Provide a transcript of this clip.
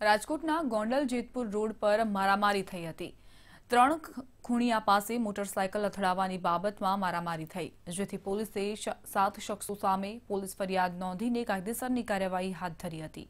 રાજકોટના ગોંડલ જેતપુર રોડ પર મારામારી થઈ હતી ત્રણ ખૂણિયા પાસે મોટરસાયકલ અથડાવવાની બાબતમાં મારામારી થઈ જેથી પોલીસે સાત શખ્સો સામે પોલીસ ફરિયાદ નોંધીને કાયદેસરની કાર્યવાહી હાથ ધરી હતી